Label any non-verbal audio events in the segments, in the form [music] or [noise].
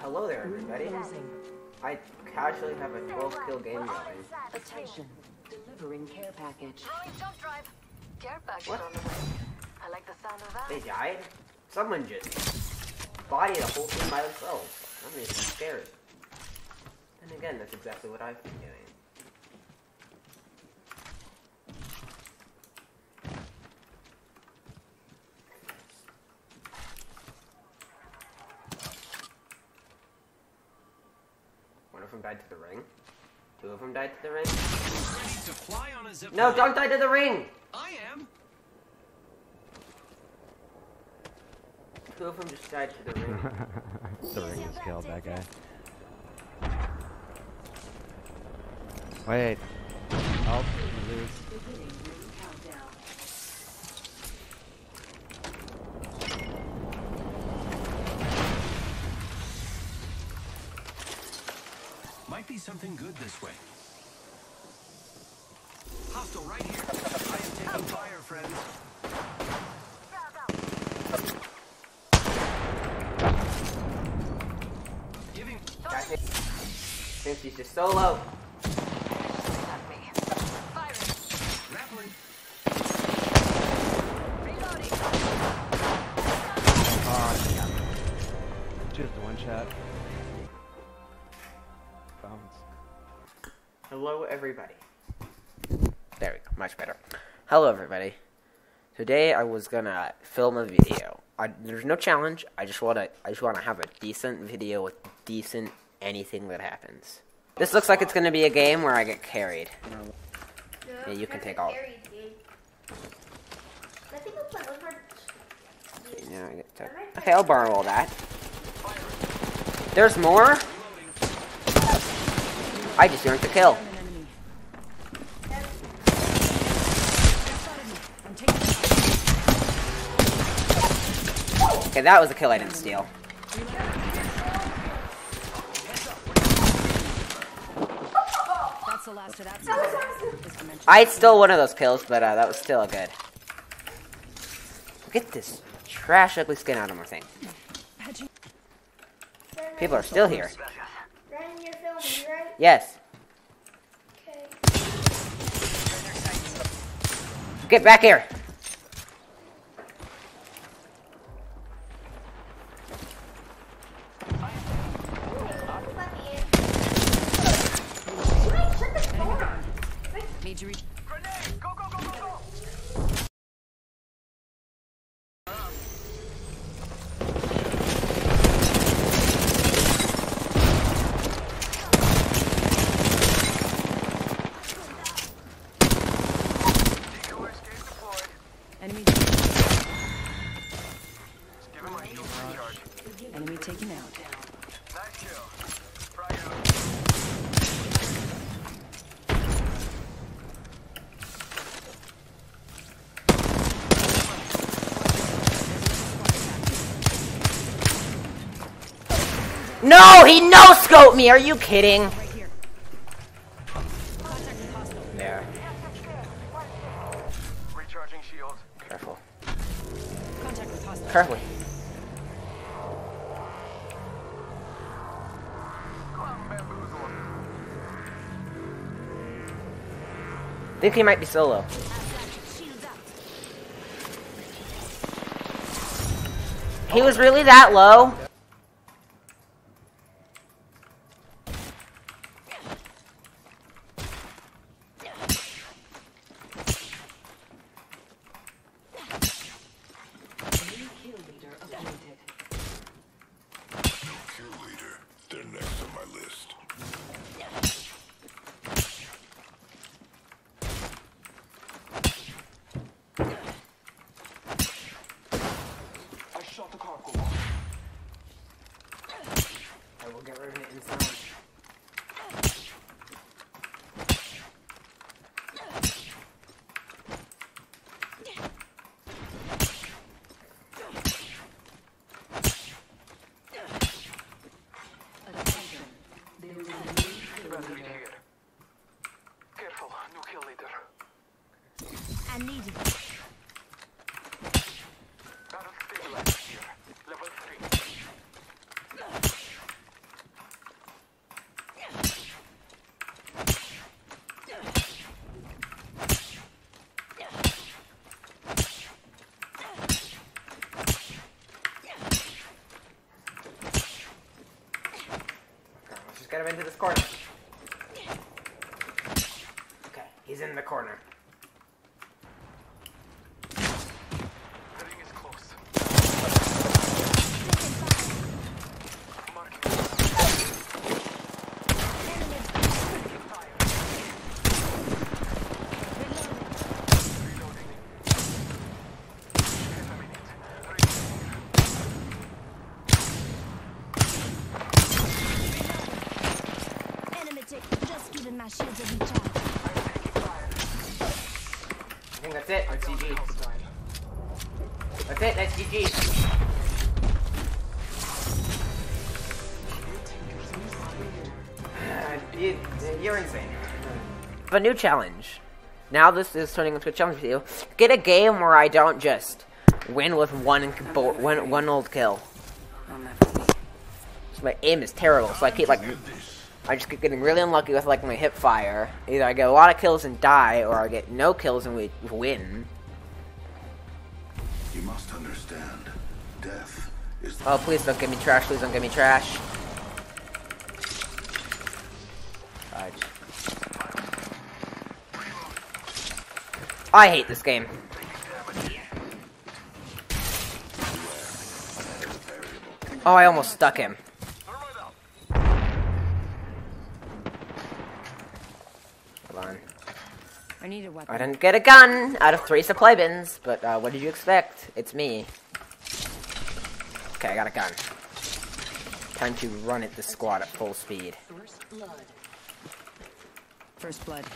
hello there, everybody. I casually have a 12 kill game going. Attention. Delivering care package. Throwing jump drive. Care package What? on the way. I like the sound of that. They died? Someone just bodied a whole team by themselves. I'm scared. And again, that's exactly what I've been doing. One of them died to the ring. Two of them died to the ring. To fly on a zip No, don't die to the ring! I am. Two of them just died to the ring. [laughs] the ring has killed that guy. Wait. Oh, you lose. Beginning ring countdown. Might be something good this way. Hostile right here. I am taking fire, friends. Giving. Got me. Since he's just solo. At me. Firing. Grappling. Reloading. Oh, yeah. Just one shot. Bounce. Hello, everybody. There we go, much better. Hello, everybody. Today I was gonna film a video. I, there's no challenge. I just wanna, I just wanna have a decent video with decent anything that happens. This looks like it's gonna be a game where I get carried. Yeah, you can take all. Okay, I'll borrow all that. There's more. I just earned the kill. Okay, that was a kill I didn't steal. That's the last of that. squad. As I mentioned. I stole one of those pills, but uh, that was still good. Get this trash ugly skin out of my thing. People are still here. Ryan, you're filming, right? Yes. Get back here. Reach. Grenade! Go, go, go, go, go! Enemy. Giving my shield recharge. Enemy taken out. Nice kill. Frag out. No, he no scoped me. Are you kidding? Right here. Contact with hostile. There. Recharging shield. Careful. Contact with hostile. Carefully. Go out and bamboozle him. Think he might be solo. He was really that low? New kill leader appointed. Kill leader. They're next on my list. I shot the cargo. I will get rid of it in sound. Attention. There is a new kill Ready leader. here. Careful, new kill leader. I need you. Battle stabilizer here. Level 3. get him into this corner. Okay, he's in the corner. Ring is close. Enemy tick. Just giving my shields a recharge. I think that's it. That's GG. That's it. That's GG. Uh, you, you're insane. A new challenge. Now this is turning into a challenge video. Get a game where I don't just win with one bo- one one old kill. So my aim is terrible, so I keep like I just keep getting really unlucky with like my hip fire. Either I get a lot of kills and die, or I get no kills and we win. You must understand, death is the Oh, please don't give me trash. Please don't give me trash. I hate this game. Oh, I almost stuck him. Hold on. I need a weapon. I didn't get a gun out of three supply bins, but uh, what did you expect? It's me. Okay, I got a gun. Time to run at the squad at full speed. First blood. First blood.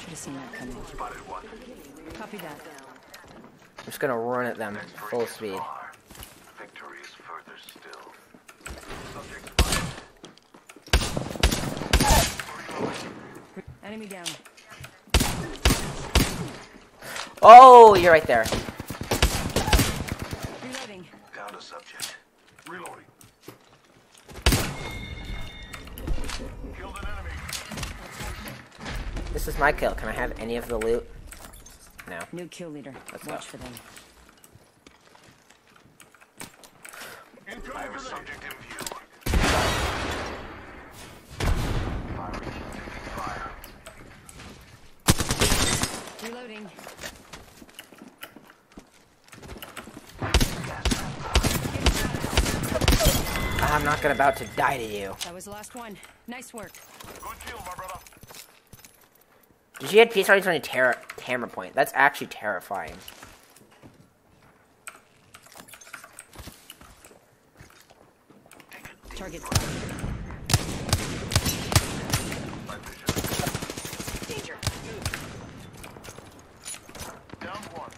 Should have seen that coming. Copy that. I'm just gonna run at them at full speed. Victory is further still. Enemy down. Oh, you're right there. Reloading. Found a subject. Reloading. Killed an enemy. This is my kill. Can I have any of the loot? No. New kill leader. Let's Watch go. for them. I have a subject in view. Firing. Taking fire. Reloading. I'm not gonna about to die to you. That was the last one. Nice work. Good kill, my brother. Did you get peace already on a terror hammer point? That's actually terrifying. Target. Down one.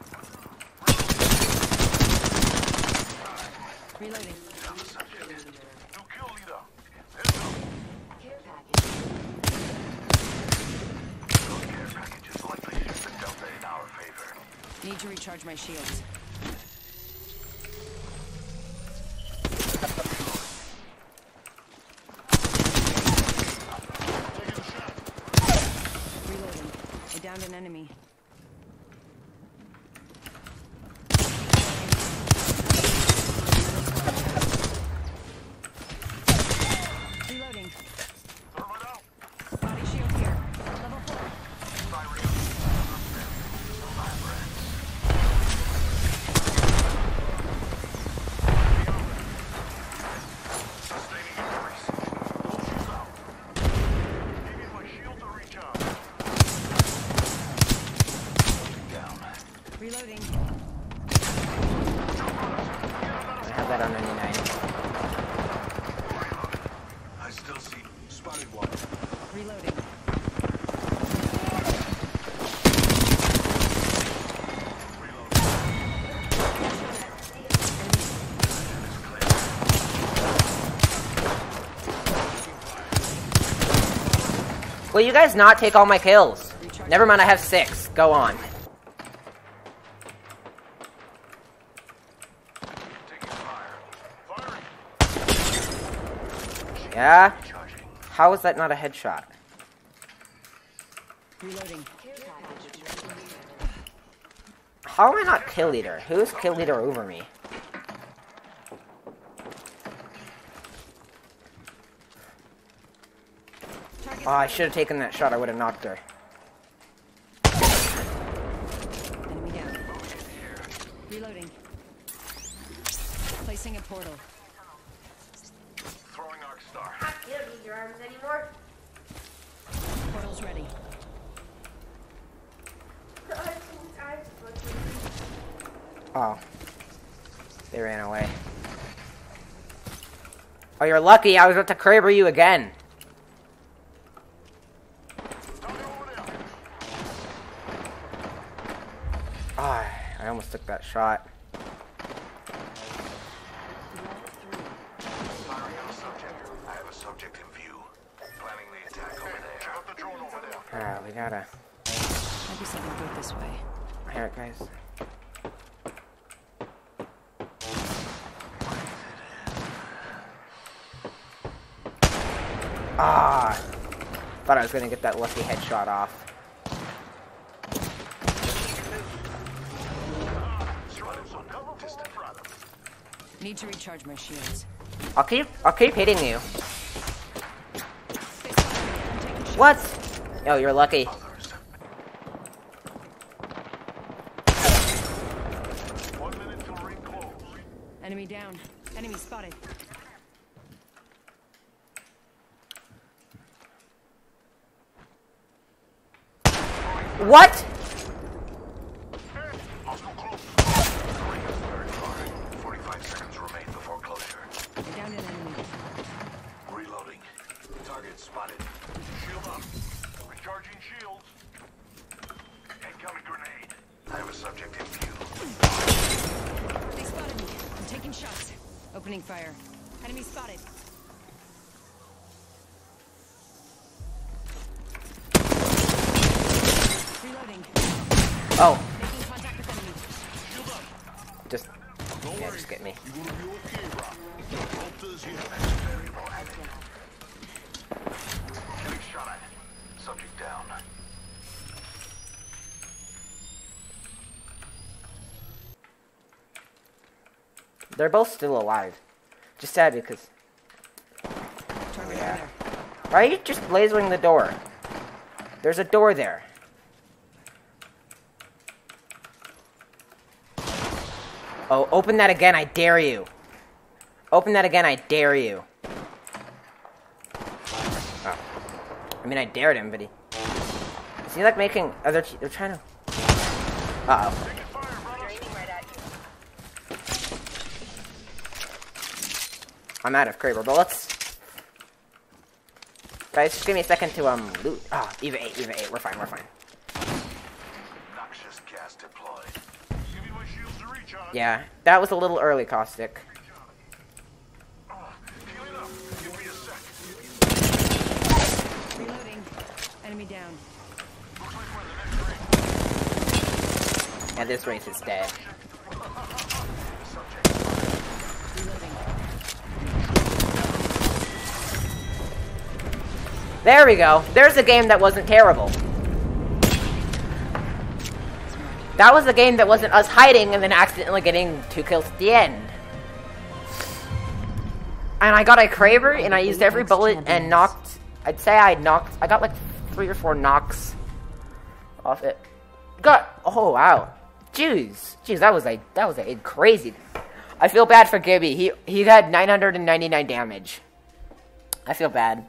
Reloading. Need to recharge my shields. Reloading. I downed an enemy. Reloading. Thermite out. Body shield here. Level four. Sustaining increase. No shoes out. Needing my shield to recharge. Down. Reloading. I have that on 99. I still see spotted one. Reloading. Will you guys not take all my kills? Never mind, I have six. Go on. Yeah? How is that not a headshot? Reloading. How am I not kill leader? Who's kill leader over me? Oh, I should have taken that shot. I would have knocked her. Reloading. Placing a portal. Throwing Arc Star. You don't need your arms anymore. Portal's ready. Oh. They ran away. Oh, you're lucky. I was about to Kraber you again. Target over there. Ah, I almost took that shot. Firing on a subject. I have a subject in view. Planning the attack over there. Check out the drone over there. Ah, we gotta. Might be something good this way. Here, guys. Ah, thought I was gonna get that lucky headshot off. Strutters on cover. Distant front. Need to recharge my shields. I'll keep, I'll keep hitting you. What? Oh, you're lucky. One minute till. Enemy down. Enemy spotted. What? Hostile close. The ring is very far. 45 seconds remain before closure. I downed an enemy. Reloading. Target spotted. Shield up. Recharging shields. Incoming grenade. I have a subject in view. They spotted me. I'm taking shots. Opening fire. Enemy spotted. Oh, Making contact with enemy. just yeah, just get me. You're gonna be okay, Rock. Delta's here. Variable active. Getting shot at. Subject down. They're both still alive. Just sad because Target Yeah. there. why are you just lasering the door? There's a door there. Oh, open that again, I dare you. Open that again, I dare you. Oh. I mean, I dared him, but he... Is he like making... Oh, they're, they're trying to... Uh-oh. I'm out of Kraber bullets. Guys, just give me a second to, um, loot. Ah, Eva 8, Eva 8. We're fine, we're fine. Noxious gas deployed. Give me my shields to recharge. Yeah, that was a little early, Caustic. Healing up. Give me a sec. Reloading. Enemy down. Looks like we're in the next ring. And this race is dead. There we go. There's a game that wasn't terrible. That was a game that wasn't us hiding and then accidentally getting two kills at the end. And I got a Kraber and I used every bullet and knocked. I'd say I knocked. I got like three or four knocks off it. Got. Oh wow. Jeez, jeez, that was a that was a crazy. I feel bad for Gibby. He he had 999 damage. I feel bad.